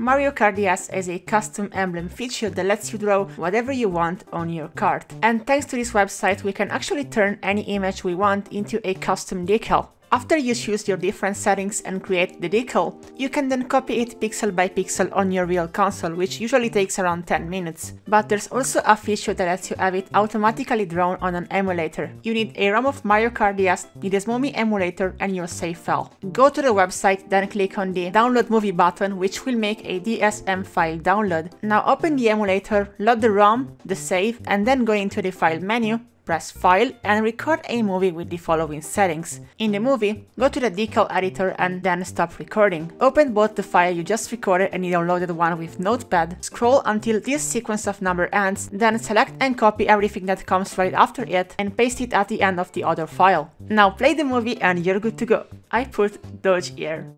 Mario DS has a custom emblem feature that lets you draw whatever you want on your card. And thanks to this website, we can actually turn any image we want into a custom decal. After you choose your different settings and create the decal, you can then copy it pixel by pixel on your real console, which usually takes around 10 minutes. But there's also a feature that lets you have it automatically drawn on an emulator. You need a ROM of Mario Kart DS, the DeSmuME emulator and your save file. Go to the website, then click on the download movie button, which will make a DSM file download. Now open the emulator, load the ROM, the save, and then go into the file menu, press File and record a movie with the following settings. In the movie, go to the decal editor and then stop recording. Open both the file you just recorded and the downloaded one with Notepad, scroll until this sequence of number ends, then select and copy everything that comes right after it and paste it at the end of the other file. Now play the movie and you're good to go. I put Doge here.